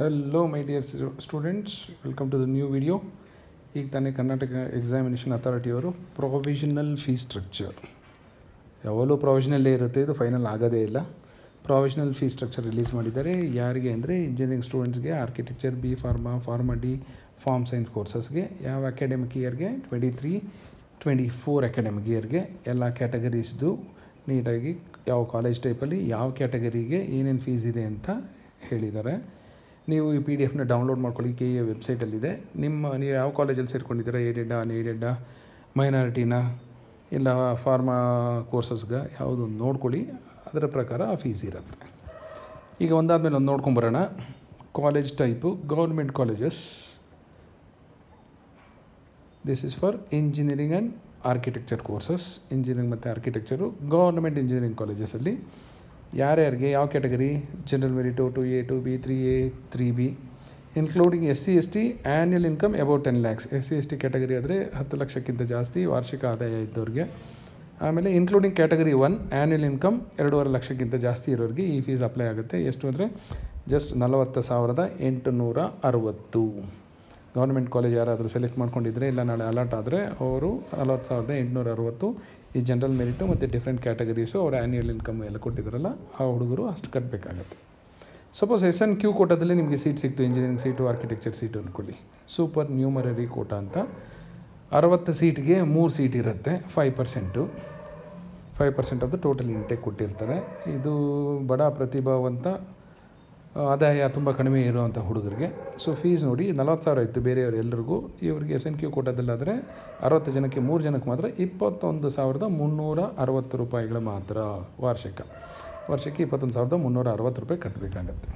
Hello, my dear students welcome to the new video. ಈಗ ತಾನೇ Karnataka examination ಅಥಾರಿಟಿಯವರು provisional fee structure ಯಾವಾಗಲೂ ಪ್ರೊವಿಷನಲ್ಲೇ ಇರುತ್ತೆ ಇದು ಫೈನಲ್ ಆಗೋದೇ ಇಲ್ಲ. ಪ್ರೊವಿಷನಲ್ ಫೀ ಸ್ಟ್ರಕ್ಚರ್ ರಿಲೀಸ್ ಮಾಡಿದ್ದಾರೆ. ಯಾರಿಗೆ ಅಂದರೆ ಇಂಜಿನಿಯರಿಂಗ್ ಸ್ಟೂಡೆಂಟ್ಸ್ಗೆ architecture B pharma pharma D pharm science ಕೋರ್ಸಸ್ಗೆ ಯಾವ ಅಕಾಡೆಮಿಕ್ ಇಯರ್ಗೆ twenty three twenty four academic ಇಯರ್ಗೆ ಎಲ್ಲ ಕ್ಯಾಟಗರೀಸ್ದು ನೀಟಾಗಿ ಯಾವ ಕಾಲೇಜ್ ಟೈಪಲ್ಲಿ ಯಾವ ಕ್ಯಾಟಗರಿಗೆ ಏನೇನು ಫೀಸ್ ಇದೆ ಅಂತ ಹೇಳಿದ್ದಾರೆ. ನೀವು ಈ ಪಿ ಡಿ ಎಫ್ನ ಡೌನ್ಲೋಡ್ ಮಾಡ್ಕೊಳ್ಳಿ ಕೆ ಎ ವೆಬ್ಸೈಟಲ್ಲಿದೆ ನಿಮ್ಮ ನೀವು ಯಾವ ಕಾಲೇಜಲ್ಲಿ ಸೇರ್ಕೊಂಡಿದ್ದೀರಾ? ಏಡೆಡ್ ಅನ್ ಏಡೆಡ್ ಮೈನಾರಿಟಿನ ಇಲ್ಲ ಫಾರ್ಮಾ ಕೋರ್ಸಸ್ಗೆ ಯಾವುದು ನೋಡ್ಕೊಳ್ಳಿ. ಅದರ ಪ್ರಕಾರ ಆ ಫೀಸ್ ಇರುತ್ತೆ. ಈಗ ಒಂದಾದ್ಮೇಲೆ ಒಂದು ನೋಡ್ಕೊಂಬರೋಣ. College type government colleges this is for engineering and architecture courses engineering ಮತ್ತು ಆರ್ಕಿಟೆಕ್ಚರು ಗೌರ್ಮೆಂಟ್ ಇಂಜಿನಿಯರಿಂಗ್ ಕಾಲೇಜಸಲ್ಲಿ ಯಾರ್ಯಾರಿಗೆ, ಯಾವ category general merit two A two B three A three B including S C S T annual income about ten lakhs S C S T category ಆದರೆ ಹತ್ತು ಲಕ್ಷಕ್ಕಿಂತ ಜಾಸ್ತಿ ವಾರ್ಷಿಕ ಆದಾಯ ಇದ್ದವ್ರಿಗೆ. ಆಮೇಲೆ including category one annual income ಎರಡೂವರೆ ಲಕ್ಷಕ್ಕಿಂತ ಜಾಸ್ತಿ ಇರೋರಿಗೆ ಈ ಫೀಸ್ ಅಪ್ಲೈ ಆಗುತ್ತೆ. ಎಷ್ಟು ಅಂದರೆ ಜಸ್ಟ್ ನಲವತ್ತು ಸಾವಿರದ ಎಂಟುನೂರ ಅರುವತ್ತು. ಗೌರ್ಮೆಂಟ್ ಕಾಲೇಜ್ ಯಾರಾದರೂ ಸೆಲೆಕ್ಟ್ ಮಾಡ್ಕೊಂಡಿದ್ರೆ ಇಲ್ಲ ನಾಳೆ ಅಲರ್ಟ್ ಆದರೆ ಅವರು ನಲವತ್ತು ಸಾವಿರದ ಎಂಟುನೂರ ಅರುವತ್ತು ಈ ಜನರಲ್ ಮೆರಿಟು ಮತ್ತು ಡಿಫ್ರೆಂಟ್ ಕ್ಯಾಟಗರೀಸು ಅವ್ರ ಆ್ಯನ್ಯಲ್ ಇನ್ಕಮ್ ಎಲ್ಲ ಕೊಟ್ಟಿದ್ರಲ್ಲ, ಆ ಹುಡುಗರು ಅಷ್ಟು ಕಟ್ಟಬೇಕಾಗತ್ತೆ ಸಪೋಸ್ ಎಸ್ ಎನ್ ಕ್ಯೂ ಕೋಟಾದಲ್ಲಿ ನಿಮಗೆ ಸೀಟ್ ಸಿಕ್ತು ಇಂಜಿನಿಯರಿಂಗ್ ಸೀಟು ಆರ್ಕಿಟೆಕ್ಚರ್ ಸೀಟು ಅಂದ್ಕೊಳ್ಳಿ ಸೂಪರ್ ನ್ಯೂಮರರಿ ಕೋಟ ಅಂತ. ಅರವತ್ತು ಸೀಟ್ಗೆ ಮೂರು ಸೀಟ್ ಇರುತ್ತೆ five percent five percent of the total intake ಕೊಟ್ಟಿರ್ತಾರೆ. ಇದು ಬಡ ಪ್ರತಿಭಾವಂತ ಆದಾಯ ತುಂಬ ಕಡಿಮೆ ಇರುವಂಥ ಹುಡುಗರಿಗೆ. ಸೊ ಫೀಸ್ ನೋಡಿ ನಲವತ್ತು ಸಾವಿರ ಇತ್ತು ಬೇರೆಯವರು ಎಲ್ಲರಿಗೂ ಇವರಿಗೆ ಎಸ್ ಎನ್ ಕ್ಯೂ ಕೋಟದಲ್ಲಾದರೆ ಅರವತ್ತು ಜನಕ್ಕೆ ಮೂರು ಜನಕ್ಕೆ ಮಾತ್ರ ಇಪ್ಪತ್ತೊಂದು ಸಾವಿರದ ಮುನ್ನೂರ ಅರವತ್ತು ರೂಪಾಯಿಗಳು ಮಾತ್ರ ವಾರ್ಷಿಕ. ವರ್ಷಕ್ಕೆ ಇಪ್ಪತ್ತೊಂದು ಸಾವಿರದ ಮುನ್ನೂರ ಅರವತ್ತು ರೂಪಾಯಿ ಕಟ್ಟಬೇಕಾಗತ್ತೆ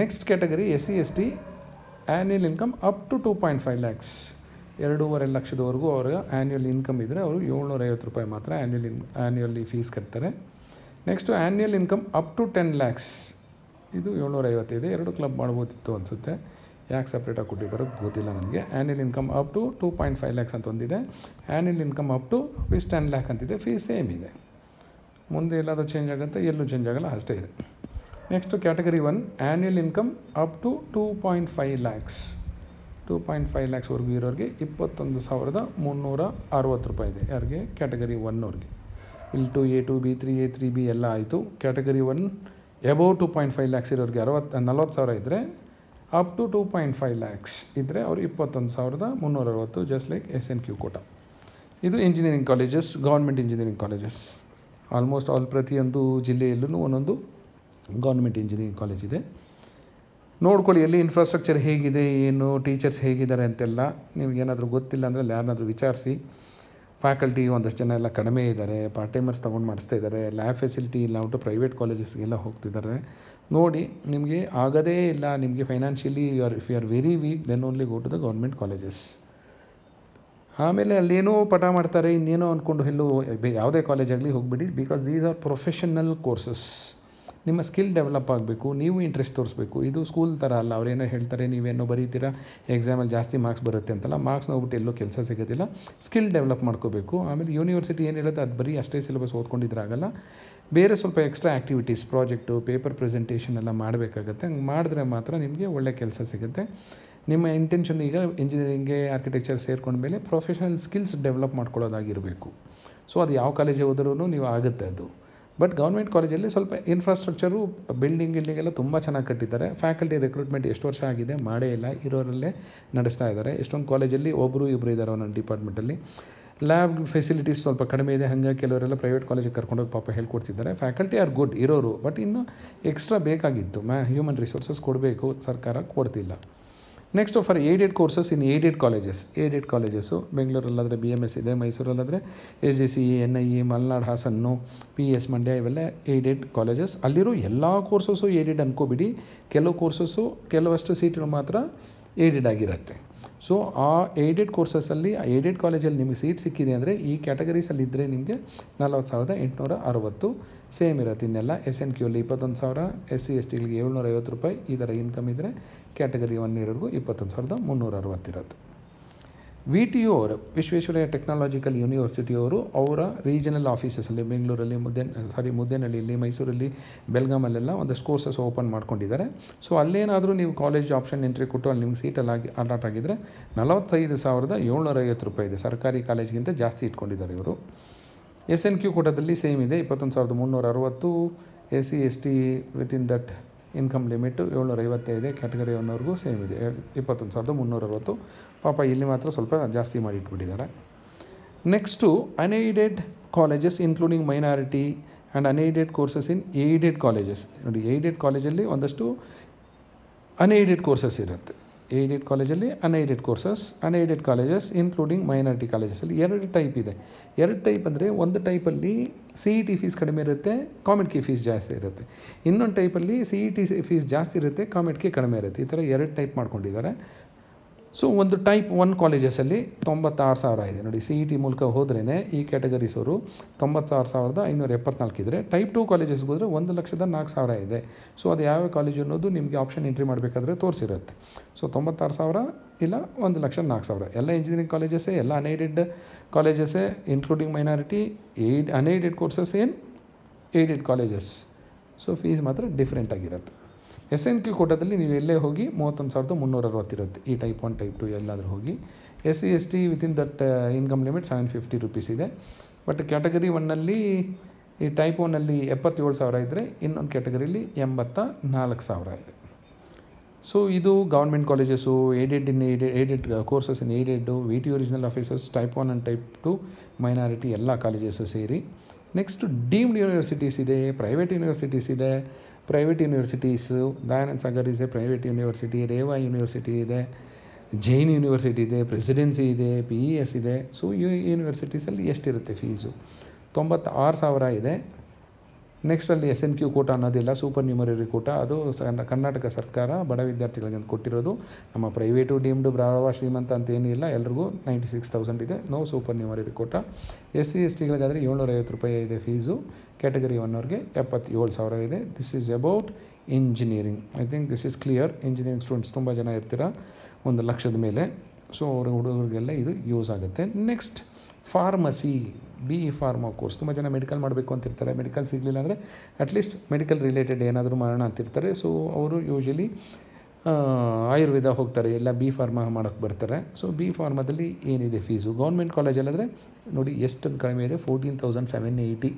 next category S C S T annual income up to two point five lakhs ಎರಡೂವರೆ ಲಕ್ಷದವರೆಗೂ ಅವ್ರಿಗೆ ಆ್ಯನ್ಯಲ್ ಇನ್ಕಮ್ ಇದ್ದರೆ ಅವರು ಏಳ್ನೂರ ಐವತ್ತು ರೂಪಾಯಿ ಮಾತ್ರ ಆ್ಯನ್ಯಲ್ ಇನ್ ಆ್ಯನ್ಯಲಿ ಫೀಸ್ ಕಟ್ತಾರೆ. Next annual income up to ten lakhs ಇದು ಏಳ್ನೂರ ಇದೆ ಎರಡು ಕ್ಲಬ್ ಮಾಡ್ಬೋದಿತ್ತು ಅನಿಸುತ್ತೆ. ಯಾಕೆ ಸಪ್ರೇಟಾಗಿ ಕೊಟ್ಟಿದ್ದಾರೋ ಗೊತ್ತಿಲ್ಲ ನನಗೆ. Annual income up to two point five lakhs ಅಂತ ಒಂದಿದೆ. Annual income up to fees ten lakh ಅಂತಿದೆ. ಫೀಸ್ ಸೇಮ್ ಇದೆ. ಮುಂದೆ ಎಲ್ಲಾದರೂ ಚೇಂಜ್ ಆಗುತ್ತೆ ಎಲ್ಲೂ ಚೇಂಜ್ ಆಗಲ್ಲ, ಅಷ್ಟೇ ಇದೆ. Next category one annual income up to two point five lakhs two point five ಲ್ಯಾಕ್ಸ್ವರೆಗೂ ಇರೋರಿಗೆ ಇಪ್ಪತ್ತೊಂದು ಸಾವಿರದ ಮುನ್ನೂರ ಅರವತ್ತು ರೂಪಾಯಿ ಇದೆ. ಯಾರಿಗೆ? ಕ್ಯಾಟಗರಿ ಒನ್ನವ್ರಿಗೆ ಇಲ್ಲಿ two A two B three A three B ಎಲ್ಲ ಆಯಿತು. Category one above two point five lakhs ಇರೋರಿಗೆ ಅರವತ್ತು, ನಲ್ವತ್ತು ಸಾವಿರ ಇದ್ದರೆ up to two point five lakhs ಇದ್ದರೆ ಅವರು ಇಪ್ಪತ್ತೊಂದು ಸಾವಿರದ ಮುನ್ನೂರ ಅರವತ್ತು just like S N Q quota. ಇದು engineering colleges government engineering colleges almost all ಪ್ರತಿಯೊಂದು ಜಿಲ್ಲೆಯಲ್ಲೂ ಒಂದೊಂದು ಗೌರ್ಮೆಂಟ್ ಇಂಜಿನಿಯರಿಂಗ್ ಕಾಲೇಜ್ ಇದೆ. ನೋಡ್ಕೊಳ್ಳಿ, ಎಲ್ಲಿ ಇನ್ಫ್ರಾಸ್ಟ್ರಕ್ಚರ್ ಹೇಗಿದೆ, ಏನು ಟೀಚರ್ಸ್ ಹೇಗಿದ್ದಾರೆ ಅಂತೆಲ್ಲ ನಿಮಗೇನಾದರೂ ಗೊತ್ತಿಲ್ಲ ಅಂದರೆ ಅಲ್ಲಿ ಯಾರನ್ನಾದರೂ ವಿಚಾರಿಸಿ. ಫ್ಯಾಕಲ್ಟಿ ಒಂದಷ್ಟು ಜನ ಎಲ್ಲ ಕಡಿಮೆ ಇದ್ದಾರೆ ಪಾರ್ಟ್ ಟೈಮರ್ಸ್ ತೊಗೊಂಡು ಮಾಡಿಸ್ತಾ ಇದ್ದಾರೆ ಲ್ಯಾಬ್ ಫೆಸಿಲಿಟಿ ಇಲ್ಲ ಒಟ್ಟು ಪ್ರೈವೇಟ್ ಕಾಲೇಜಸ್ಗೆಲ್ಲ ಹೋಗ್ತಿದ್ದಾರೆ ನೋಡಿ, ನಿಮಗೆ ಆಗದೇ ಇಲ್ಲ, ನಿಮಗೆ financially you are if you are very weak then only go to the government colleges ಆಮೇಲೆ ಅಲ್ಲೇನೋ ಪಠ ಮಾಡ್ತಾರೆ, ಇನ್ನೇನೋ ಅಂದ್ಕೊಂಡು ಎಲ್ಲೂ ಯಾವುದೇ ಕಾಲೇಜ್ ಆಗಲಿ ಹೋಗ್ಬಿಡಿ because these are professional courses ನಿಮ್ಮ ಸ್ಕಿಲ್ ಡೆವಲಪ್ ಆಗಬೇಕು, ನೀವು ಇಂಟ್ರೆಸ್ಟ್ ತೋರಿಸ್ಬೇಕು. ಇದು ಸ್ಕೂಲ್ ಥರ ಅಲ್ಲ ಅವರೇನೋ ಹೇಳ್ತಾರೆ, ನೀವೇನೋ ಬರೀತೀರಾ ಎಕ್ಸಾಮಲ್ಲಿ ಜಾಸ್ತಿ ಮಾರ್ಕ್ಸ್ ಬರುತ್ತೆ ಅಂತಲ್ಲ ಮಾರ್ಕ್ಸ್ ನೋಡ್ಬಿಟ್ಟು ಎಲ್ಲೋ ಕೆಲಸ ಸಿಗೋದಿಲ್ಲ. ಸ್ಕಿಲ್ ಡೆವಲಪ್ ಮಾಡ್ಕೋಬೇಕು. ಆಮೇಲೆ ಯೂನಿವರ್ಸಿಟಿ ಏನು ಹೇಳುತ್ತೆ, ಅದು ಬರೀ ಅಷ್ಟೇ ಸಿಲೆಬಸ್ ಓದ್ಕೊಂಡಿದ್ರಾಗಲ್ಲ ಬೇರೆ ಸ್ವಲ್ಪ extra activities project paper presentation ಎಲ್ಲ ಮಾಡಬೇಕಾಗತ್ತೆ. ಹಂಗೆ ಮಾಡಿದ್ರೆ ಮಾತ್ರ ನಿಮಗೆ ಒಳ್ಳೆ ಕೆಲಸ ಸಿಗುತ್ತೆ. ನಿಮ್ಮ ಇಂಟೆನ್ಷನ್ ಈಗ ಇಂಜಿನಿಯರಿಂಗ್ಗೆ ಆರ್ಕಿಟೆಕ್ಚರ್ ಸೇರ್ಕೊಂಡ್ಮೇಲೆ ಪ್ರೊಫೆಷನಲ್ ಸ್ಕಿಲ್ಸ್ ಡೆವಲಪ್ ಮಾಡ್ಕೊಳ್ಳೋದಾಗಿರಬೇಕು. ಸೊ ಅದು ಯಾವ ಕಾಲೇಜಿಗೆ ಹೋದ್ರೂ ನೀವು ಆಗುತ್ತೆ ಅದು. ಬಟ್ ಗೌರ್ಮೆಂಟ್ ಕಾಲೇಜಲ್ಲಿ ಸ್ವಲ್ಪ ಇನ್ಫ್ರಾಸ್ಟ್ರಕ್ಚರು ಬಿಲ್ಡಿಂಗ್ ಎಲ್ಲ ತುಂಬ ಚೆನ್ನಾಗಿ ಕಟ್ಟಿದ್ದಾರೆ. ಫ್ಯಾಕಲ್ಟಿ ರಿಕ್ರೂಟ್ಮೆಂಟ್ ಎಷ್ಟು ವರ್ಷ ಆಗಿದೆ ಮಾಡೇ ಇಲ್ಲ. ಇರೋರಲ್ಲೇ ನಡೆಸ್ತಾ ಇದ್ದಾರೆ. ಎಷ್ಟೊಂದು ಕಾಲೇಜಲ್ಲಿ ಒಬ್ಬರು ಇಬ್ಬರು ಇದ್ದಾರೆ ಒಂದೊಂದು ಡಿಪಾರ್ಟ್ಮೆಂಟಲ್ಲಿ ಲ್ಯಾಬ್ ಫೆಸಿಲಿಟೀಸ್ ಸ್ವಲ್ಪ ಕಡಿಮೆ ಇದೆ. ಹಂಗೆ ಕೆಲವರೆಲ್ಲ ಪ್ರೈವೇಟ್ ಕಾಲೇಜಿಗೆ ಕರ್ಕೊಂಡೋಗಿ ಪಾಪ ಹೇಳ್ಕೊಡ್ತಿದ್ದಾರೆ. ಫ್ಯಾಕಲ್ಟಿ ಆರ್ ಗುಡ್ ಇರೋರು. ಬಟ್ ಇನ್ನು ಎಕ್ಸ್ಟ್ರಾ ಬೇಕಾಗಿತ್ತು. ಮ್ಯಾ ಹ್ಯೂಮನ್ ರಿಸೋರ್ಸಸ್ ಕೊಡಬೇಕು. ಸರ್ಕಾರ ಕೊಡ್ತಿಲ್ಲ. Next for aided courses in aided colleges aided colleges ಬೆಂಗಳೂರಲ್ಲಾದರೆ B M S ಇದೆ ಮೈಸೂರಲ್ಲಾದರೆ S G C E N I E Malenadu Hassan P S Mandya ಇವೆಲ್ಲ aided colleges ಅಲ್ಲಿರೋ ಎಲ್ಲ ಕೋರ್ಸಸ್ಸು ಏಡೆಡ್ ಅನ್ಕೋಬಿಡಿ. ಕೆಲವು ಕೋರ್ಸಸ್ಸು ಕೆಲವಷ್ಟು ಸೀಟ್ಗಳು ಮಾತ್ರ ಏಡೆಡ್ ಆಗಿರುತ್ತೆ. ಸೊ ಆ aided ಕೋರ್ಸಸಲ್ಲಿ ಆ ಏಡೆಡ್ ಕಾಲೇಜಲ್ಲಿ ನಿಮಗೆ ಸೀಟ್ ಸಿಕ್ಕಿದೆ ಅಂದರೆ ಈ ಕ್ಯಾಟಗರೀಸಲ್ಲಿ ಇದ್ದರೆ ನಿಮಗೆ ನಲ್ವತ್ತು ಸಾವಿರದ ಎಂಟುನೂರ ಅರವತ್ತು. ಸೇಮ್ ಇರುತ್ತೆ ಇನ್ನೆಲ್ಲ. ಎಸ್ ಎನ್ ಕ್ಯೂಲಿ ಇಪ್ಪತ್ತೊಂದು ಸಾವಿರ ಎಸ್ ಸಿ ಎಸ್ ಟಿಗಳಿಗೆ ಏಳ್ನೂರ ಐವತ್ತು ರೂಪಾಯಿ. ಈ ಥರ ಇನ್ಕಮ್ ಇದ್ದರೆ ಕ್ಯಾಟಗರಿ ಒನ್ ಇರೋರ್ಗೂ ಇಪ್ಪತ್ತೊಂದು ಸಾವಿರದ ಮುನ್ನೂರ ಅರವತ್ತಿರುತ್ತೆ ವಿ ಟಿ ಯು ಅವರು, ವಿಶ್ವೇಶ್ವರಯ್ಯ ಟೆಕ್ನಾಲಜಿಕಲ್ ಯೂನಿವರ್ಸಿಟಿಯವರು ಅವರ ರೀಜನಲ್ ಆಫೀಸಸಲ್ಲಿ ಬೆಂಗಳೂರಲ್ಲಿ, ಮುದ್ದೆ ಸಾರಿ ಮುದ್ದೇನಹಳ್ಳಿಯಲ್ಲಿ, ಮೈಸೂರಲ್ಲಿ ಬೆಲ್ಗಾಮಲ್ಲೆಲ್ಲ ಒಂದಷ್ಟು ಕೋರ್ಸಸ್ ಓಪನ್ ಮಾಡ್ಕೊಂಡಿದ್ದಾರೆ. ಸೊ ಅಲ್ಲೇನಾದರೂ ನೀವು ಕಾಲೇಜ್ ಆಪ್ಷನ್ ಎಂಟ್ರಿ ಕೊಟ್ಟು ಅಲ್ಲಿ ನಿಮ್ಗೆ ಸೀಟಲ್ಲಿ ಆಗಿ ಅಲಾಟ್ ಆಗಿದ್ದರೆ ನಲವತ್ತೈದು ಸಾವಿರದ ಏಳ್ನೂರ ಐವತ್ತು ರೂಪಾಯಿ ಇದೆ. ಸರ್ಕಾರಿ ಕಾಲೇಜ್ಗಿಂತ ಜಾಸ್ತಿ ಇಟ್ಕೊಂಡಿದ್ದಾರೆ ಇವರು. ಎಸ್ ಎನ್ ಕ್ಯೂ ಕೋಟದಲ್ಲಿ ಸೇಮ್ ಇದೆ. ಇಪ್ಪತ್ತೊಂದು ಸಾವಿರದ ಮುನ್ನೂರ ಅರವತ್ತು S C, S T within that income limit ಏಳ್ನೂರ ಐವತ್ತೈದು ಕ್ಯಾಟಗರಿ ಒನ್ನವ್ರಿಗೂ ಸೇಮ್ ಇದೆ. ಇಪ್ಪತ್ತೊಂದು ಸಾವಿರದ ಮುನ್ನೂರ ಅರವತ್ತು. ಪಾಪ ಇಲ್ಲಿ ಮಾತ್ರ ಸ್ವಲ್ಪ ಜಾಸ್ತಿ ಮಾಡಿ ಇಟ್ಬಿಟ್ಟಿದ್ದಾರೆ. Next unaided colleges including minority and unaided courses in aided colleges ನೋಡಿ ಏಡೆಡ್ ಕಾಲೇಜಲ್ಲಿ ಒಂದಷ್ಟು ಅನ್ಏಡೆಡ್ ಕೋರ್ಸಸ್ ಇರುತ್ತೆ. ಏಡೆಡ್ ಕಾಲೇಜಲ್ಲಿ unaided courses unaided colleges including minority ಕಾಲೇಜಸಲ್ಲಿ ಎರಡು ಟೈಪ್ ಇದೆ. ಎರಡು ಟೈಪ್ ಅಂದರೆ ಒಂದು ಟೈಪಲ್ಲಿ ಸಿ ಇ ಟಿ ಫೀಸ್ ಕಡಿಮೆ ಇರುತ್ತೆ ಕಾಮೆಂಟ್ ಕೆ ಫೀಸ್ ಜಾಸ್ತಿ ಇರುತ್ತೆ. ಇನ್ನೊಂದು ಟೈಪಲ್ಲಿ ಸಿ ಇ ಟಿ ಫೀಸ್ ಜಾಸ್ತಿ ಇರುತ್ತೆ ಕಾಮೆಂಟ್ಗೆ ಕಡಿಮೆ ಇರುತ್ತೆ. ಈ ಥರ ಎರಡು ಟೈಪ್ ಮಾಡ್ಕೊಂಡಿದ್ದಾರೆ. ಸೊ ಒಂದು ಟೈಪ್ ಒನ್ ಕಾಲೇಜಸಲ್ಲಿ ತೊಂಬತ್ತಾರು ಸಾವಿರ ಇದೆ. ನೋಡಿ ಸಿ ಇ ಟಿ ಮೂಲಕ ಹೋದ್ರೇ ಈ ಕ್ಯಾಟಗರೀಸ್ ಅವರು ತೊಂಬತ್ತಾರು ಸಾವಿರದ ಐನೂರ ಎಪ್ಪತ್ನಾಲ್ಕು ಇದ್ದರೆ ಟೈಪ್ ಟು ಕಾಲೇಜಸ್ಗೆ ಹೋದರೆ ಒಂದು ಲಕ್ಷದ ನಾಲ್ಕು ಸಾವಿರ ಇದೆ. ಸೊ ಅದು ಯಾವ ಕಾಲೇಜು ಅನ್ನೋದು ನಿಮಗೆ ಆಪ್ಷನ್ ಎಂಟ್ರಿ ಮಾಡಬೇಕಾದ್ರೆ ತೋರಿಸಿರುತ್ತೆ. ಸೊ ತೊಂಬತ್ತಾರು ಸಾವಿರ ಇಲ್ಲ ಒಂದು ಲಕ್ಷ ನಾಲ್ಕು ಸಾವಿರ. ಎಲ್ಲ ಇಂಜಿನಿಯರಿಂಗ್ ಕಾಲೇಜಸ್ಸೇ ಎಲ್ಲ unaided ಕಾಲೇಜಸ್ಸೇ including minority aid unaided courses ಏನು? ಏಯ್ಡೆಡ್ ಕಾಲೇಜಸ್ ಸೊ ಫೀಸ್ ಮಾತ್ರ ಡಿಫ್ರೆಂಟ್ ಆಗಿರುತ್ತೆ. ಎಸ್ ಎನ್ ಕ್ಯೂ ಕೋಟದಲ್ಲಿ ನೀವು ಎಲ್ಲೇ ಹೋಗಿ ಮೂವತ್ತೊಂದು ಸಾವಿರದ ಮುನ್ನೂರ ಅರವತ್ತಿರುತ್ತೆ. ಈ ಟೈಪ್ ಒನ್ ಟೈಪ್ ಟು ಎಲ್ಲಾದರೂ ಹೋಗಿ. S C S T within that income limit seven fifty rupees ಇದೆ. ಬಟ್ ಕ್ಯಾಟಗರಿ ಒನ್ನಲ್ಲಿ ಈ ಟೈಪ್ ಒನ್ನಲ್ಲಿ ಎಪ್ಪತ್ತೇಳು ಸಾವಿರ ಇದ್ದರೆ ಇನ್ನೊಂದು ಕ್ಯಾಟಗರಿಲಿ ಎಂಬತ್ತ ನಾಲ್ಕು ಸಾವಿರ ಇದೆ. ಸೊ ಇದು government colleges aided in aided aided courses in aided V T original officers type one and type two minority ಎಲ್ಲ ಕಾಲೇಜಸ್ಸು ಸೇರಿ. ನೆಕ್ಸ್ಟ್ ಡೀಮ್ಡ್ ಯೂನಿವರ್ಸಿಟೀಸ್ ಇದೆ ಪ್ರೈವೇಟ್ ಯೂನಿವರ್ಸಿಟೀಸ್ ಇದೆ. ಪ್ರೈವೇಟ್ ಯೂನಿವರ್ಸಿಟೀಸು ದಯಾನಂದ ಸಾಗರ್ ಇದೆ ಪ್ರೈವೇಟ್ ಯೂನಿವರ್ಸಿಟಿ ರೇವಾ ಯೂನಿವರ್ಸಿಟಿ ಇದೆ Jain university ಇದೆ presidency ಇದೆ P E S ಇದೆ so ಯು ಯೂನಿವರ್ಸಿಟೀಸಲ್ಲಿ ಎಷ್ಟಿರುತ್ತೆ ಫೀಸು ತೊಂಬತ್ತಾರು ಸಾವಿರ ಇದೆ. ನೆಕ್ಸ್ಟಲ್ಲಿ ಎಸ್ ಎನ್ ಕ್ಯೂ ಕೋಟ ಅನ್ನೋದಿಲ್ಲ ಸೂಪರ್ ನ್ಯೂಮರರಿ ಕೋಟ. ಅದು ಕರ್ನಾಟಕ ಸರ್ಕಾರ ಬಡ ವಿದ್ಯಾರ್ಥಿಗಳಿಗೆ ಕೊಟ್ಟಿರೋದು. ನಮ್ಮ ಪ್ರೈವೇಟು ಡೀಮ್ಡ್ ಬ್ರಾಡವ ಶ್ರೀಮಂತ ಅಂತ ಏನಿಲ್ಲ ಎಲ್ರಿಗೂ ನೈಂಟಿ ಸಿಕ್ಸ್ ತೌಸಂಡ್ ಇದೆ. No supernumerary quota. S C S ಟಿಗಳಿಗಾದರೆ ಏಳ್ನೂರ ಐವತ್ತು ರೂಪಾಯಿ ಇದೆ ಫೀಸು ಕ್ಯಾಟಗರಿ ಒನ್ನವ್ರಿಗೆ ಎಪ್ಪತ್ತೇಳು ಸಾವಿರ ಇದೆ. This is about engineering I think this is clear engineering students ತುಂಬ ಜನ ಇರ್ತೀರ? ಒಂದು ಲಕ್ಷದ ಮೇಲೆ. ಸೊ ಅವ್ರ ಹುಡುಗರಿಗೆಲ್ಲ ಇದು ಯೂಸ್ ಆಗುತ್ತೆ. Next pharmacy B E pharma course. ತುಂಬ ಜನ ಮೆಡಿಕಲ್ ಮಾಡಬೇಕು ಅಂತಿರ್ತಾರೆ. ಮೆಡಿಕಲ್ ಸಿಗಲಿಲ್ಲ ಅಂದರೆ ಅಟ್ಲೀಸ್ಟ್ ಮೆಡಿಕಲ್ ರಿಲೇಟೆಡ್ ಏನಾದರೂ ಮಾಡೋಣ ಅಂತಿರ್ತಾರೆ. ಸೊ ಅವರು ಯೂಶಲಿ ಆಯುರ್ವೇದ ಹೋಗ್ತಾರೆ. ಎಲ್ಲ ಬಿ ಫಾರ್ಮಾ ಮಾಡೋಕ್ಕೆ ಬರ್ತಾರೆ. ಸೊ ಬಿ ಫಾರ್ಮಾದಲ್ಲಿ ಏನಿದೆ ಫೀಸು ಗೌರ್ಮೆಂಟ್ ಕಾಲೇಜಲ್ಲಾದರೆ ನೋಡಿ ಎಷ್ಟೊಂದು ಕಡಿಮೆ ಇದೆ. ಫೋರ್ಟೀನ್ ತೌಸಂಡ್ ಸೆವೆನ್ ಏಯ್ಟಿ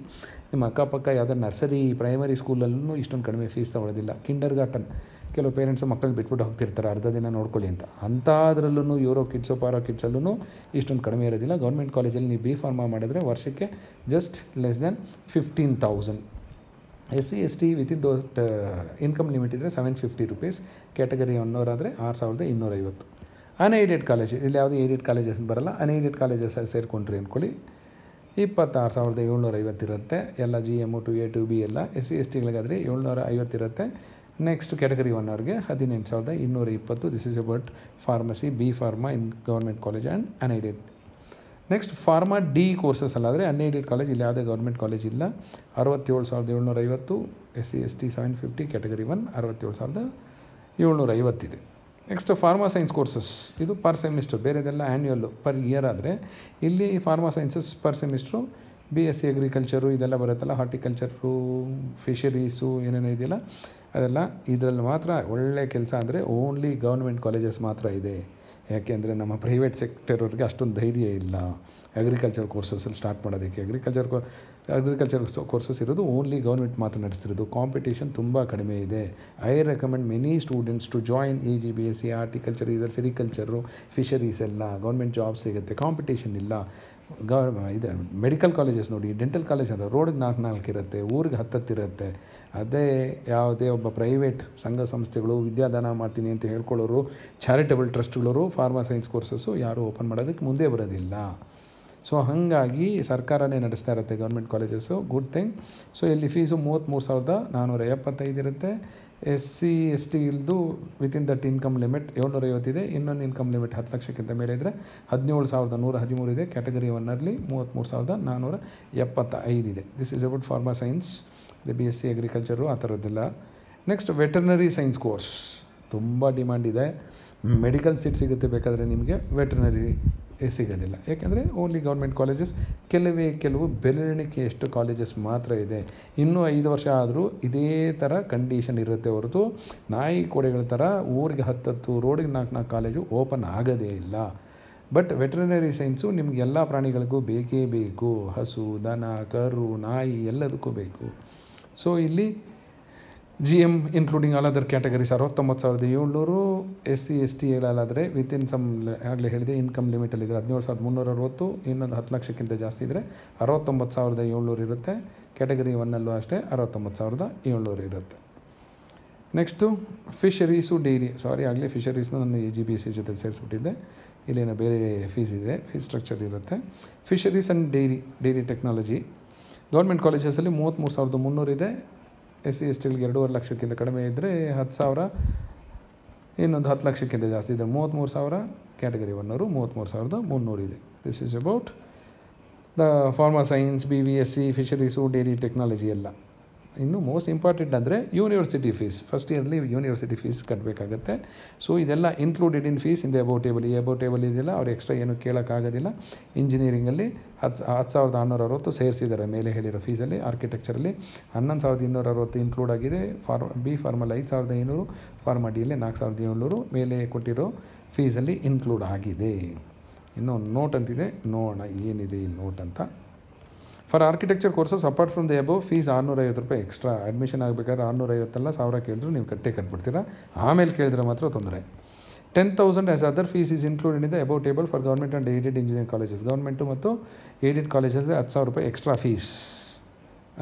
ನಿಮ್ಮ ಅಕ್ಕಪಕ್ಕ ಯಾವುದೋ ನರ್ಸರಿ ಪ್ರೈಮರಿ ಸ್ಕೂಲಲ್ಲೂ ಇಷ್ಟೊಂದು ಕಡಿಮೆ ಫೀಸ್ ತೊಗೊಳೋದಿಲ್ಲ. ಕಿಂಡರ್ ಗಾರ್ಟನ್ ಕೆಲವು ಪೇರೆಂಟ್ಸು ಮಕ್ಕಳು ಬಿಟ್ಬಿಟ್ಟು ಹೋಗ್ತಿರ್ತಾರೆ, ಅರ್ಧ ದಿನ ನೋಡ್ಕೊಳ್ಳಿ ಅಂತ. ಅಂಥದ್ರಲ್ಲೂ ಯೂರೋ ಕಿಡ್ಸು ಪಾರೋ ಕಿಡ್ಸಲ್ಲೂ ಇಷ್ಟೊಂದು ಕಡಿಮೆ ಇರೋದಿಲ್ಲ. ಗೌರ್ಮೆಂಟ್ ಕಾಲೇಜಲ್ಲಿ ನೀವು ಬಿ ಫಾರ್ಮಾ ಮಾಡಿದರೆ ವರ್ಷಕ್ಕೆ just less than fifteen thousand S C S T within that income limit ಇದ್ದರೆ ಸೆವೆನ್ ಫಿಫ್ಟಿ ರುಪೀಸ್ ಕ್ಯಾಟಗರಿ ಒನ್ನೂರಾದರೆ ಆರು ಸಾವಿರದ ಇನ್ನೂರೈವತ್ತು. ಅನ್ಏಡೆಡ್ ಕಾಲೇಜ್ ಇಲ್ಲಿ ಯಾವುದೇ ಏಡೆಡ್ ಕಾಲೇಜಸ್ ಬರಲ್ಲ. ಅನ್ಏಡೆಡ್ ಕಾಲೇಜಸ್ಸಲ್ಲಿ ಸೇರಿಕೊಂಡ್ರಿ ಅಂದ್ಕೊಳ್ಳಿ ಇಪ್ಪತ್ತಾರು ಸಾವಿರದ ಏಳ್ನೂರ ಐವತ್ತಿರುತ್ತೆ ಎಲ್ಲ G M two A two B ಎಲ್ಲ ಎಸ್ ಸಿ ಎಸ್ ಟಿಗಳಿಗಾದರೆ ಏಳ್ನೂರ ಐವತ್ತಿರುತ್ತೆ ನೆಕ್ಸ್ಟ್ ಕ್ಯಾಟಗರಿ ಒನ್ ಅವ್ರಿಗೆ ಹದಿನೆಂಟು ಸಾವಿರದ ಇನ್ನೂರ ಇಪ್ಪತ್ತು. This is about pharmacy B pharma in government college and unaided next pharma D courses ಅಲ್ಲಾದರೆ unaided college ಇಲ್ಲಿ ಯಾವುದೇ ಗೌರ್ಮೆಂಟ್ ಕಾಲೇಜ್ ಇಲ್ಲ. ಅರವತ್ತೇಳು ಸಾವಿರದ ಏಳ್ನೂರ ಐವತ್ತು S C S T seven fifty category one ಅರವತ್ತೇಳು ಸಾವಿರದ ಏಳ್ನೂರ ಐವತ್ತಿದೆ. ನೆಕ್ಸ್ಟ್ ಫಾರ್ಮಾ ಸೈನ್ಸ್ ಕೋರ್ಸಸ್ ಇದು ಪರ್ ಸೆಮಿಸ್ಟರ್ ಬೇರೆದೆಲ್ಲ ಆ್ಯನ್ಯುಯಲ್ಲು ಪರ್ ಇಯರ್ ಆದರೆ ಇಲ್ಲಿ pharma sciences per semester B S C agriculture ಇದೆಲ್ಲ ಬರುತ್ತಲ್ಲ ಹಾರ್ಟಿಕಲ್ಚರು ಫಿಶರೀಸು ಏನೇನೋ ಇದೆಯಲ್ಲ ಅದೆಲ್ಲ ಇದರಲ್ಲಿ ಮಾತ್ರ ಒಳ್ಳೆಯ ಕೆಲಸ ಅಂದರೆ ಓನ್ಲಿ ಗೌರ್ಮೆಂಟ್ ಕಾಲೇಜಸ್ ಮಾತ್ರ ಇದೆ. ಯಾಕೆಂದರೆ ನಮ್ಮ ಪ್ರೈವೇಟ್ ಸೆಕ್ಟರ್ ಅವ್ರಿಗೆ ಅಷ್ಟೊಂದು ಧೈರ್ಯ ಇಲ್ಲ. ಅಗ್ರಿಕಲ್ಚರ್ ಕೋರ್ಸಸಲ್ಲಿ ಸ್ಟಾರ್ಟ್ ಮಾಡೋದಕ್ಕೆ ಅಗ್ರಿಕಲ್ಚರ್ ಅಗ್ರಿಕಲ್ಚರ್ ಕೋರ್ಸಸ್ ಇರೋದು ಓನ್ಲಿ ಗೌರ್ಮೆಂಟ್ ಮಾತ್ರ ನಡೆಸ್ತಿರೋದು. ಕಾಂಪಿಟೇಷನ್ ತುಂಬ ಕಡಿಮೆ ಇದೆ. I recommend many students to join E G B S C horticulture ಇದರ ಸೆರಿಕಲ್ಚರು ಫಿಷರೀಸ್ ಎಲ್ಲ. ಗೌರ್ಮೆಂಟ್ ಜಾಬ್ ಸಿಗುತ್ತೆ. ಕಾಂಪಿಟೇಷನ್ ಇಲ್ಲ. ಗೌರ್ ಇದು ಮೆಡಿಕಲ್ ಕಾಲೇಜಸ್ ನೋಡಿ ಡೆಂಟಲ್ ಕಾಲೇಜ್ ಅಂದರೆ ರೋಡಿಗೆ ನಾಲ್ಕು ನಾಲ್ಕು ಇರುತ್ತೆ, ಊರಿಗೆ ಹತ್ತತ್ತಿರುತ್ತೆ. ಅದೇ ಯಾವುದೇ ಒಬ್ಬ ಪ್ರೈವೇಟ್ ಸಂಘ ಸಂಸ್ಥೆಗಳು ವಿದ್ಯಾದಾನ ಮಾಡ್ತೀನಿ ಅಂತ ಹೇಳ್ಕೊಳ್ಳೋರು ಚಾರಿಟಬಲ್ ಟ್ರಸ್ಟ್ಗಳವರು ಫಾರ್ಮಾ ಸೈನ್ಸ್ ಕೋರ್ಸಸ್ಸು ಯಾರೂ ಓಪನ್ ಮಾಡೋದಕ್ಕೆ ಮುಂದೆ ಬರೋದಿಲ್ಲ. ಸೊ ಹಾಗಾಗಿ ಸರ್ಕಾರನೇ ನಡೆಸ್ತಾ ಇರುತ್ತೆ government colleges good thing so ಇಲ್ಲಿ ಫೀಸು ಮೂವತ್ತ್ಮೂರು ಸಾವಿರದ ನಾನ್ನೂರ ಎಪ್ಪತ್ತೈದು ಇರುತ್ತೆ. ಎಸ್ ಸಿ ಎಸ್ ಟಿ ಇಲ್ದು ವಿತಿನ್ ದಟ್ ಇನ್ಕಮ್ ಲಿಮಿಟ್ ಏಳ್ನೂರ ಐವತ್ತಿದೆ ಇನ್ನೊಂದು ಇನ್ಕಮ್ ಲಿಮಿಟ್ ಹತ್ತು ಲಕ್ಷಕ್ಕಿಂತ ಮೇಲೆ ಇದ್ದರೆ ಹದಿನೇಳು ಸಾವಿರದ ನೂರ ಹದಿಮೂರು ಇದೆ. ಕ್ಯಾಟಗರಿ ಒನ್ನಲ್ಲಿ ಮೂವತ್ತ್ಮೂರು ಸಾವಿರದ ನಾನ್ನೂರ ಎಪ್ಪತ್ತ ಐದಿದೆ this is about pharma science ಇದು ಬಿ ಎಸ್ ಸಿ ಅಗ್ರಿಕಲ್ಚರು ಆ ಥರದ್ದೆಲ್ಲ. ನೆಕ್ಸ್ಟ್ ವೆಟರ್ನರಿ ಸೈನ್ಸ್ ಕೋರ್ಸ್ ತುಂಬ ಡಿಮ್ಯಾಂಡ್ ಇದೆ. ಮೆಡಿಕಲ್ ಸೀಟ್ ಸಿಗುತ್ತೆ ಬೇಕಾದರೆ ನಿಮಗೆ ವೆಟರ್ನರಿ ಸಿಗೋದಿಲ್ಲ. ಯಾಕೆಂದರೆ ಓನ್ಲಿ ಗೌರ್ಮೆಂಟ್ ಕಾಲೇಜಸ್ ಕೆಲವೇ ಕೆಲವು ಬೆರಳಿಕೆಯಷ್ಟು ಕಾಲೇಜಸ್ ಮಾತ್ರ ಇದೆ. ಇನ್ನೂ ಐದು ವರ್ಷ ಆದರೂ ಇದೇ ಥರ ಕಂಡೀಷನ್ ಇರುತ್ತೆ ಹೊರತು ನಾಯಿ ಕೋಡೆಗಳ ಥರ ಊರಿಗೆ ಹತ್ತತ್ತು ರೋಡಿಗೆ ನಾಲ್ಕು ನಾಲ್ಕು ಕಾಲೇಜು ಓಪನ್ ಆಗೋದೇ ಇಲ್ಲ. ಬಟ್ ವೆಟರ್ನರಿ ಸೈನ್ಸು ನಿಮ್ಗೆ ಎಲ್ಲ ಪ್ರಾಣಿಗಳಿಗೂ ಬೇಕೇ ಬೇಕು. ಹಸು, ದನ, ಕರು, ನಾಯಿ ಎಲ್ಲದಕ್ಕೂ ಬೇಕು. ಸೊ ಇಲ್ಲಿ G M including all other categories ಅರವತ್ತೊಂಬತ್ತು ಸಾವಿರದ ಏಳ್ನೂರು ಎಸ್ ಸಿ, ಎಸ್ ಟಿ ಹೇಳಲಾದರೆ ಇನ್ ಸಮ್ ಆಗಲೇ ಹೇಳಿದೆ ಇನ್ಕಮ್ ಲಿಮಿಟಲ್ಲಿದೆ ಹದಿನೇಳು ಸಾವಿರದ ಮುನ್ನೂರ ಅರವತ್ತು ಇನ್ನೊಂದು ಹತ್ತು ಲಕ್ಷಕ್ಕಿಂತ ಜಾಸ್ತಿ ಇದ್ದರೆ ಅರವತ್ತೊಂಬತ್ತು ಸಾವಿರದ ಏಳ್ನೂರು ಇರುತ್ತೆ. ಕ್ಯಾಟಗರಿ ಒನ್ನಲ್ಲೂ ಅಷ್ಟೇ ಅರವತ್ತೊಂಬತ್ತು ಸಾವಿರದ ಏಳ್ನೂರು ಇರುತ್ತೆ. ನೆಕ್ಸ್ಟು ಫಿಶರೀಸು ಡೈರಿ ಸಾರಿ ಆಗಲೇ ಫಿಶರೀಸ್ನ ನಾನು A G B S C ಜೊತೆ ಸೇರಿಸ್ಬಿಟ್ಟಿದ್ದೆ. ಇಲ್ಲೇನೋ ಬೇರೆ ಫೀಸ್ ಇದೆ ಫೀಸ್ ಸ್ಟ್ರಕ್ಚರ್ ಇರುತ್ತೆ. Fisheries and dairy dairy technology government ಕಾಲೇಜಸಲ್ಲಿ ಮೂವತ್ತ್ಮೂರು ಸಾವಿರದ ಮುನ್ನೂರಿದೆ ಎಸ್ ಸಿ ಎಸ್ ಟಿಗಳಿಗೆ ಎರಡೂವರೆ ಲಕ್ಷಕ್ಕಿಂತ ಕಡಿಮೆ ಇದ್ದರೆ ಹತ್ತು ಸಾವಿರ. ಇನ್ನೊಂದು ಹತ್ತು ಲಕ್ಷಕ್ಕಿಂತ ಜಾಸ್ತಿ ಇದೆ ಮೂವತ್ತ್ಮೂರು ಸಾವಿರ. ಕ್ಯಾಟಗರಿ ಒನ್ನೂರು ಮೂವತ್ತ್ಮೂರು ಸಾವಿರದ ಮುನ್ನೂರು ಇದೆ. This is about the pharma science B V S C fisheries dairy technology ಎಲ್ಲ. ಇನ್ನು ಮೋಸ್ಟ್ ಇಂಪಾರ್ಟೆಂಟ್ ಅಂದರೆ ಯೂನಿವರ್ಸಿಟಿ ಫೀಸ್ ಫಸ್ಟ್ ಇಯರ್ಲಿ ಯೂನಿವರ್ಸಿಟಿ ಫೀಸ್ ಕಟ್ಟಬೇಕಾಗತ್ತೆ ಸೊ ಇದೆಲ್ಲ ಇನ್ಕ್ಲೂಡೆಡ್ ಇನ್ ಫೀಸ್ ಇಂದ ಅಬೌ ಟೇಬಲ್ ಈ ಅಬೌ ಟೇಬಲ್ ಇದೆಯಲ್ಲ, ಅವ್ರು ಎಕ್ಸ್ಟ್ರಾ ಏನು ಕೇಳೋಕ್ಕಾಗೋದಿಲ್ಲ. ಇಂಜಿನಿಯರಿಂಗಲ್ಲಿ ಹತ್ತು ಹತ್ತು ಸಾವಿರದ ಆರುನೂರ ಅರವತ್ತು ಸೇರಿಸಿದ್ದಾರೆ ಮೇಲೆ ಹೇಳಿರೋ ಫೀಸಲ್ಲಿ ಆರ್ಕಿಟೆಕ್ಚರಲ್ಲಿ ಹನ್ನೊಂದು ಸಾವಿರದ ಇನ್ನೂರ ಅರವತ್ತು ಇನ್ಕ್ಲೂಡ್ ಆಗಿದೆ. ಫಾರ್ ಬಿ ಫಾರ್ಮಲ್ ಐದು ಸಾವಿರದ ಐನೂರು ಫಾರ್ಮ ಡಿಯಲ್ಲಿ ನಾಲ್ಕು ಸಾವಿರದ ಏಳ್ನೂರು, ಮೇಲೆ ಕೊಟ್ಟಿರೋ ಫೀಸಲ್ಲಿ ಇನ್ಕ್ಲೂಡ್ ಆಗಿದೆ. ಇನ್ನು ನೋಟ್ ಅಂತಿದೆ. ನೋಡೋಣ ಏನಿದೆ ಈ ನೋಟ್ ಅಂತ. For architecture courses apart from the above fees ಆರುನೂರೈವತ್ತು ರೂಪಾಯಿ ಎಕ್ಸ್ಟ್ರಾ ಅಡ್ಮಿಷನ್ ಆಗಬೇಕಾದ್ರೆ ಆರುನೂರೈವತ್ತಲ್ಲ, ಸಾವಿರ ಕೇಳಿದ್ರು ನೀವು ಕಟ್ಟೆ ಕಟ್ಬಿಡ್ತೀರಾ? ಆಮೇಲೆ ಕೇಳಿದ್ರೆ ಮಾತ್ರ ತೊಂದರೆ. Ten thousand as other fees is included in the above table for government and aided engineering colleges government ಮತ್ತು ಏಡೆಡ್ ಕಾಲೇಜಸ್ಗೆ ಹತ್ತು ಸಾವಿರ ರೂಪಾಯಿ ಎಕ್ಸ್ಟ್ರಾ ಫೀಸ್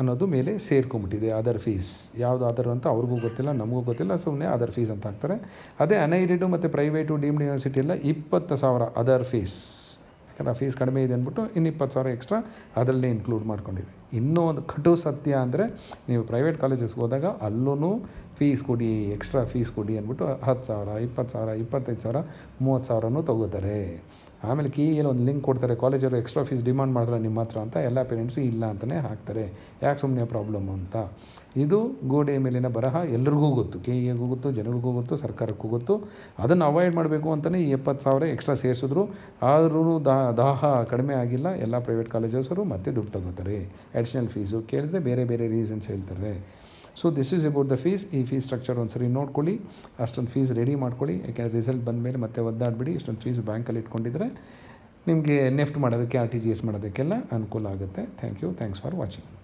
ಅನ್ನೋದು ಮೇಲೆ ಸೇರ್ಕೊಂಬಿಟ್ಟಿದೆ ಅದರ್ ಫೀಸ್ ಯಾವುದು ಅದರ್ ಅಂತ ಅವ್ರಿಗೂ ಗೊತ್ತಿಲ್ಲ, ನಮಗೂ ಗೊತ್ತಿಲ್ಲ ಸುಮ್ಮನೆ ಅದರ್ ಫೀಸ್ ಅಂತ ಹಾಕ್ತಾರೆ. ಅದೇ ಅನ್ಐಡೆಡು ಮತ್ತು ಪ್ರೈವೇಟು ಡೀಮ್ಡ್ ಯೂನಿವರ್ಸಿಟಿ ಎಲ್ಲ ಇಪ್ಪತ್ತು ಸಾವಿರ ಅದರ್ ಫೀಸ್ ಯಾಕಂದ್ರೆ ಫೀಸ್ ಕಡಿಮೆ ಇದೆ ಅಂದ್ಬಿಟ್ಟು ಇನ್ನು ಇಪ್ಪತ್ತು ಸಾವಿರ ಎಕ್ಸ್ಟ್ರಾ ಅದರಲ್ಲೇ ಇನ್ಕ್ಲೂಡ್ ಮಾಡ್ಕೊಂಡಿದೆ. ಇನ್ನೂ ಒಂದು ಕಟು ಸತ್ಯ ಅಂದರೆ ನೀವು ಪ್ರೈವೇಟ್ ಕಾಲೇಜಸ್ಗೆ ಹೋದಾಗ ಅಲ್ಲೂ ಫೀಸ್ ಕೊಡಿ ಎಕ್ಸ್ಟ್ರಾ ಫೀಸ್ ಕೊಡಿ ಅಂದ್ಬಿಟ್ಟು ಹತ್ತು ಸಾವಿರ, ಇಪ್ಪತ್ತು ಸಾವಿರ, ಇಪ್ಪತ್ತೈದು ಸಾವಿರ, ಮೂವತ್ತು ಸಾವಿರನೂ ತೊಗೋತಾರೆ. ಆಮೇಲೆ ಕೀಯಲ್ಲಿ ಒಂದು ಲಿಂಕ್ ಕೊಡ್ತಾರೆ ಕಾಲೇಜವರು ಎಕ್ಸ್ಟ್ರಾ ಫೀಸ್ ಡಿಮಾಂಡ್ ಮಾಡಿದ್ರೆ ನಿಮ್ಮ ಹತ್ರ ಅಂತ, ಎಲ್ಲ ಪೇರೆಂಟ್ಸು ಇಲ್ಲ ಅಂತಲೇ ಹಾಕ್ತಾರೆ. ಯಾಕೆ ಸುಮ್ಮನೆ ಪ್ರಾಬ್ಲಮ್ ಅಂತ? ಇದು ಗೋಡೆಯ ಮೇಲಿನ ಬರಹ ಎಲ್ರಿಗೂ ಗೊತ್ತು. ಕೆ ಎಗೂ ಗೊತ್ತು, ಜನರಿಗೂ ಗೊತ್ತು, ಸರ್ಕಾರಕ್ಕೂ ಗೊತ್ತು. ಅದನ್ನು ಅವಾಯ್ಡ್ ಮಾಡಬೇಕು ಅಂತಲೇ ಈ ಎಪ್ಪತ್ತು ಸಾವಿರ ಎಕ್ಸ್ಟ್ರಾ ಸೇರಿಸಿದ್ರು. ಆದರೂ ದಾಹ ಕಡಿಮೆ ಆಗಿಲ್ಲ. ಎಲ್ಲ ಪ್ರೈವೇಟ್ ಕಾಲೇಜಸರು ಮತ್ತೆ ದುಡ್ಡು ತಗೋತಾರೆ. ಅಡಿಷನಲ್ ಫೀಸು ಕೇಳಿದ್ರೆ ಬೇರೆ ಬೇರೆ ರೀಸನ್ಸ್ ಹೇಳ್ತಾರೆ. So this is about the fees ಈ ಫೀಸ್ ಸ್ಟ್ರಕ್ಚರ್ ಒಂದು ಸರಿ ನೋಡ್ಕೊಳ್ಳಿ. ಅಷ್ಟೊಂದು ಫೀಸ್ ರೆಡಿ ಮಾಡ್ಕೊಳ್ಳಿ. ಯಾಕೆಂದರೆ ರಿಸಲ್ಟ್ ಬಂದ ಮೇಲೆ ಮತ್ತೆ ಒದ್ದಾಡ್ಬಿಡಿ. ಇಷ್ಟೊಂದು ಫೀಸ್ ಬ್ಯಾಂಕಲ್ಲಿ ಇಟ್ಕೊಂಡಿದ್ರೆ ನಿಮಗೆ ನೆಫ್ಟ್ ಮಾಡೋದಕ್ಕೆ ಆರ್ ಟಿ ಜಿ ಎಸ್ ಮಾಡೋದಕ್ಕೆಲ್ಲ ಅನುಕೂಲ ಆಗುತ್ತೆ. Thank you thanks for watching